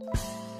you